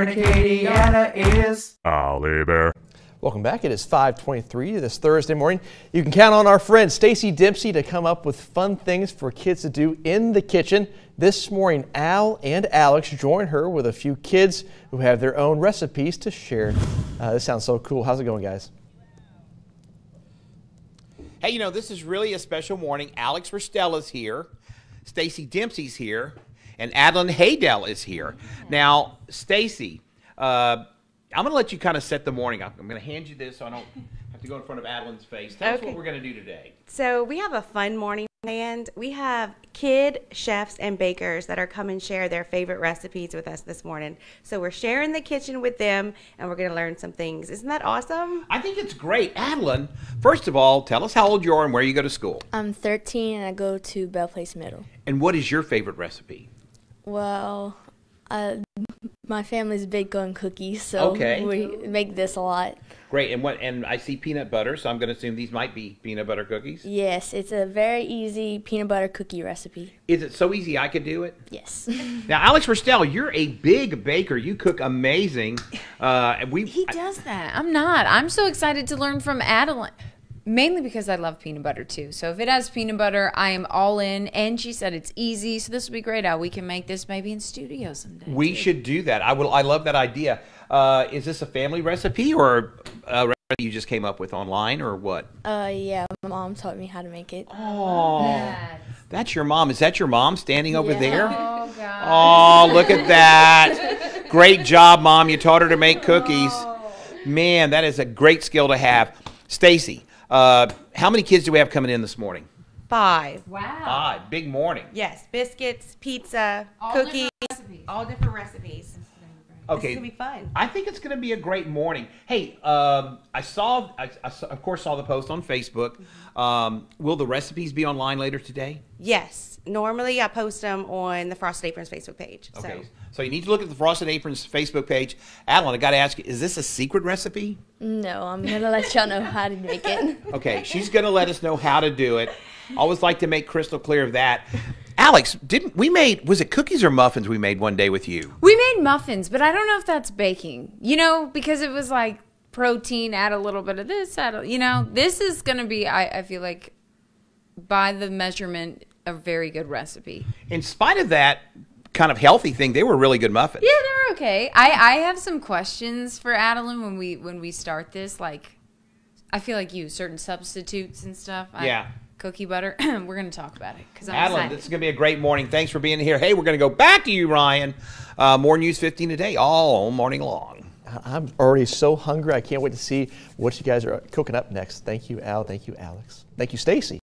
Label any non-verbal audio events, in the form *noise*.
Turn Acadiana is Ollie Bear. Welcome back. It is 523 this Thursday morning. You can count on our friend Stacey Dempsey to come up with fun things for kids to do in the kitchen. This morning, Al and Alex join her with a few kids who have their own recipes to share. Uh, this sounds so cool. How's it going, guys? Hey, you know, this is really a special morning. Alex Rostella's here, Stacey Dempsey's here, and Adeline Haydell is here. Now, Stacey, uh, I'm going to let you kind of set the morning up. I'm going to hand you this so I don't have to go in front of Adeline's face. Tell us what we're going to do today. So we have a fun morning planned. We have kid chefs and bakers that are come and share their favorite recipes with us this morning. So we're sharing the kitchen with them, and we're going to learn some things. Isn't that awesome? I think it's great. Adeline, first of all, tell us how old you are and where you go to school. I'm 13 and I go to Belle Place Middle. And what is your favorite recipe? Well, uh, my family's big on cookies, so Okay. we make this a lot. Great. And what? And I see peanut butter, so I'm going to assume these might be peanut butter cookies. Yes, it's a very easy peanut butter cookie recipe. Is it so easy I could do it? Yes. *laughs* Now, Alex Rostell, you're a big baker. You cook amazing. Uh, and we He does that. I'm not. I'm so excited to learn from Adeline. Mainly because I love peanut butter too. So if it has peanut butter, I am all in. And she said it's easy, so this will be great. How we can make this maybe in studio someday. we too. should do that. I will. I love that idea. Uh, is this a family recipe or a recipe you just came up with online or what? uh, yeah, my mom taught me how to make it. Oh, that's your mom. Is that your mom standing over Yeah. there? Oh God. Oh, look at that. *laughs* Great job, mom. You taught her to make cookies. Man, that is a great skill to have. Stacey, uh, how many kids do we have coming in this morning? Five. Wow. Five. Big morning. Yes, biscuits, pizza, All cookies, different all different recipes. Okay. It's going to be fun. I think it's going to be a great morning. Hey, um, I saw, I, I saw- of course, saw the post on Facebook. Um, will the recipes be online later today? Yes. Normally, I post them on the Frosted Aprons Facebook page. Okay. So So you need to look at the Frosted Aprons Facebook page. Adeline, I got to ask you, is this a secret recipe? No, I'm going to let y'all know how to make it. Okay, she's going to let us know how to do it. *laughs* Always like to make crystal clear of that. Alex, didn't we made was it cookies or muffins we made one day with you? We made muffins, but I don't know if that's baking. You know, because it was like protein, add a little bit of this, add a, you know, this is going to be, I, I feel like, by the measurement, a very good recipe. In spite of that kind of healthy thing, they were really good muffins. Yeah, they're okay. I, I have some questions for Adeline when we when we start this. Like, I feel like you certain substitutes and stuff. I- Yeah. Cookie butter. *clears throat* We're gonna talk about it because I'm Adeline, excited. this is going to be a great morning. Thanks for being here. Hey, we're going to go back to you, Ryan. Uh, more News 15 today, all morning long. I- I'm already so hungry. I can't wait to see what you guys are cooking up next. Thank you, Al. Thank you, Alex. Thank you, Stacey.